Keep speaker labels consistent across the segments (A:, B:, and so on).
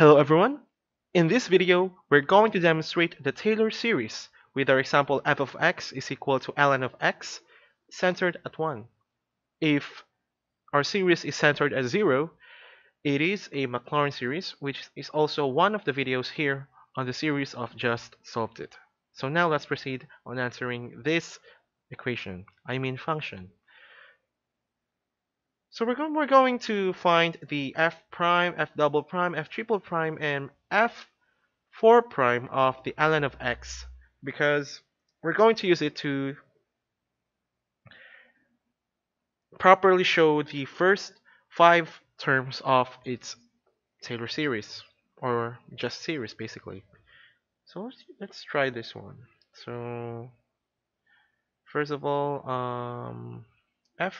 A: Hello everyone! In this video, we're going to demonstrate the Taylor series with our example f of x is equal to ln of x centered at 1. If our series is centered at 0, it is a Maclaurin series which is also one of the videos here on the series of Just Solved It. So now let's proceed on answering this equation, I mean function. So we're going, we're going to find the f prime, f double prime, f triple prime, and f 4 prime of the ln of x because we're going to use it to properly show the first five terms of its Taylor series or just series basically. So let's, let's try this one. So first of all, um, f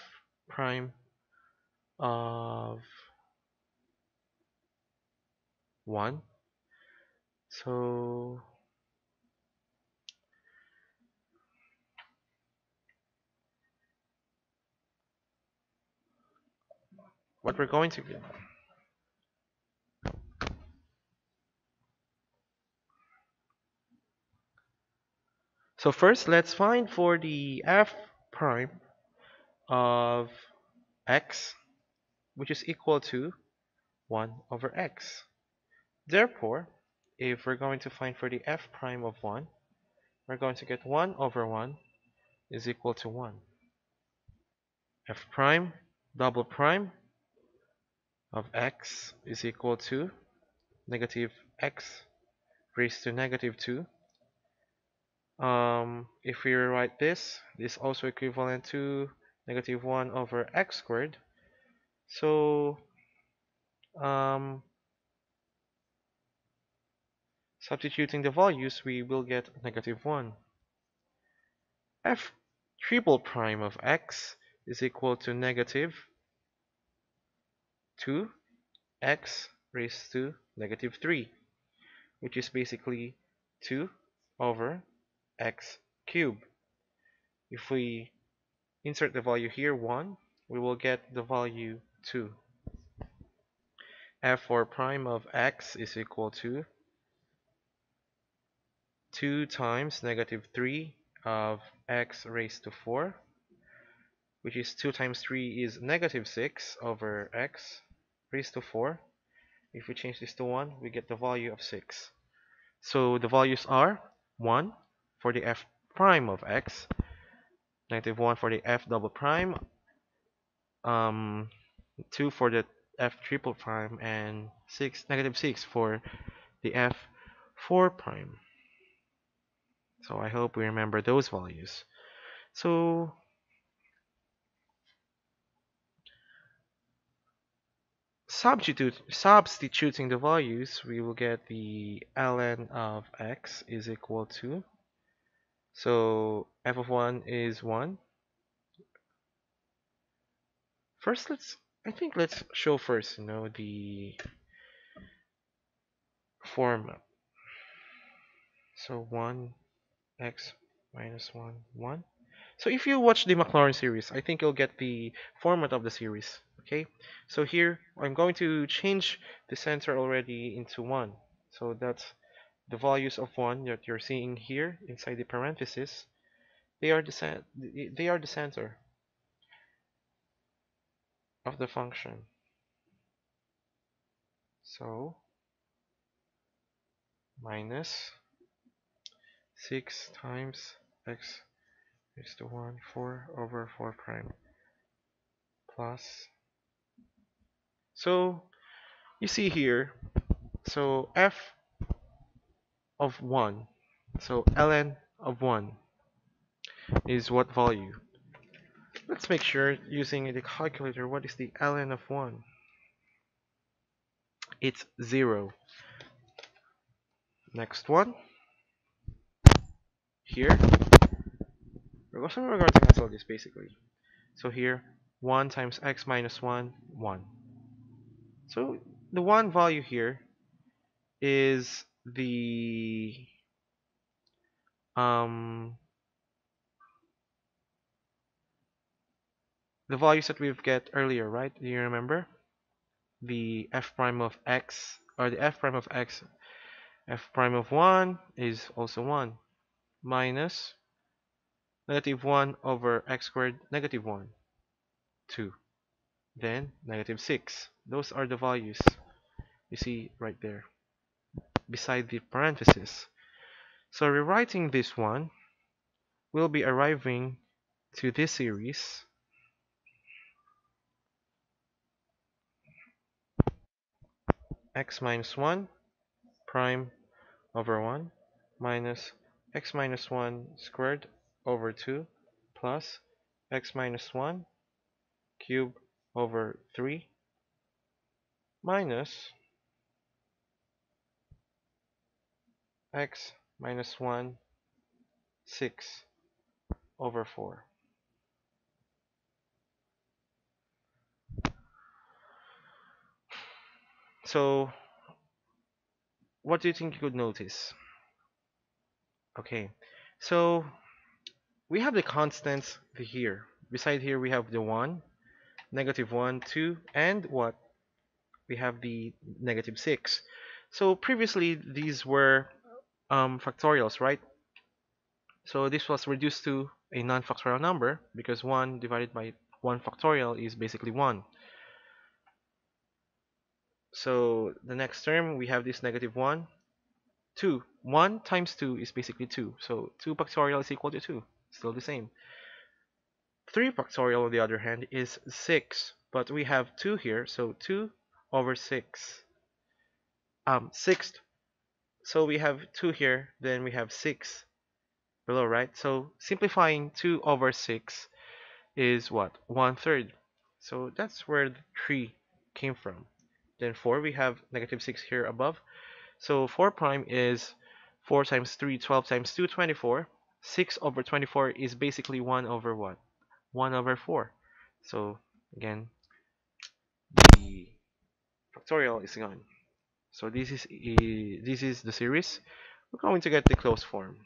A: prime of 1 so what we're going to get so first let's find for the f prime of x which is equal to 1 over x. Therefore, if we're going to find for the f prime of 1, we're going to get 1 over 1 is equal to 1. f prime double prime of x is equal to negative x raised to negative 2. Um, if we rewrite this, this is also equivalent to negative 1 over x squared so um, substituting the values we will get negative 1 f triple prime of x is equal to negative 2 x raised to negative 3 which is basically 2 over x cubed. If we insert the value here 1 we will get the value 2 f4 prime of x is equal to 2 times negative 3 of x raised to 4 which is 2 times 3 is negative 6 over x raised to 4 if we change this to 1 we get the value of 6 so the values are 1 for the f prime of x negative 1 for the f double prime um, 2 for the f triple prime and 6 negative 6 for the f 4 prime. So I hope we remember those values. So substitute substituting the values we will get the ln of x is equal to so f of 1 is 1 first let's I think let's show first you know the format so 1 x minus 1 1 so if you watch the Maclaurin series I think you'll get the format of the series okay? So here I'm going to change the center already into 1 so that's the values of 1 that you're seeing here inside the parenthesis. They are the they are the center of the function. So minus 6 times x raised to 1 4 over 4 prime plus so you see here so f of 1 so ln of 1 is what value Let's make sure using the calculator what is the ln of 1? It's 0. Next one. Here. We're going to cancel this basically. So here 1 times x minus 1, 1. So the 1 value here is the um, the values that we've get earlier, right? Do you remember? The f prime of x or the f prime of x, f prime of 1 is also 1 minus negative 1 over x squared negative 1 2 then negative 6 those are the values you see right there beside the parenthesis so rewriting this one we'll be arriving to this series x minus 1 prime over 1 minus x minus 1 squared over 2 plus x minus 1 cube over 3 minus x minus 1 6 over 4 so what do you think you could notice? Okay so we have the constants here. Beside here we have the 1 negative 1 2 and what? We have the negative 6 so previously these were um, factorials right? So this was reduced to a non-factorial number because 1 divided by 1 factorial is basically 1 so the next term we have this negative 1 2 1 times 2 is basically 2 so 2 factorial is equal to 2 still the same. 3 factorial on the other hand is 6 but we have 2 here. So 2 over 6 um 6 so we have 2 here. Then we have 6 below right? So simplifying 2 over 6 is what? One third. So that's where the 3 came from then 4 we have negative 6 here above. So 4 prime is 4 times 3 12 times 2 24 6 over 24 is basically 1 over what? 1 over 4 so again the factorial is gone. So this is this is the series. We're going to get the closed form.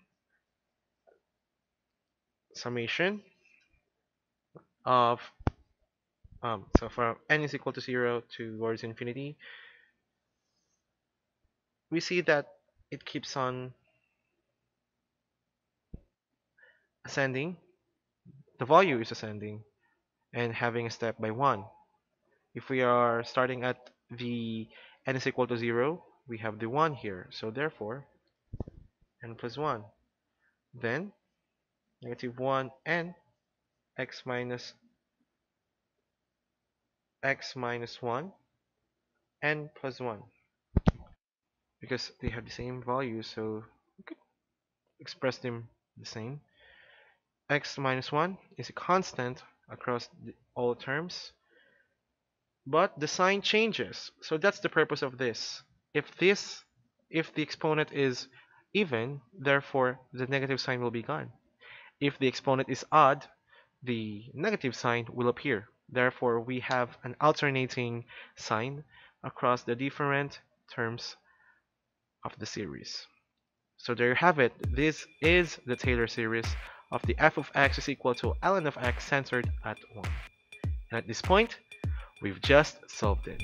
A: Summation of um, so from n is equal to 0 towards infinity we see that it keeps on ascending. The value is ascending and having a step by 1 if we are starting at the n is equal to 0 we have the 1 here. So therefore n plus 1 then negative 1 n x minus x minus 1 n plus 1 because they have the same value so we could express them the same. X minus 1 is a constant across the, all terms but the sign changes. So that's the purpose of this. If this if the exponent is even therefore the negative sign will be gone. If the exponent is odd the negative sign will appear therefore we have an alternating sign across the different terms of the series. So there you have it. This is the Taylor series of the f of x is equal to ln of x centered at 1 and at this point we've just solved it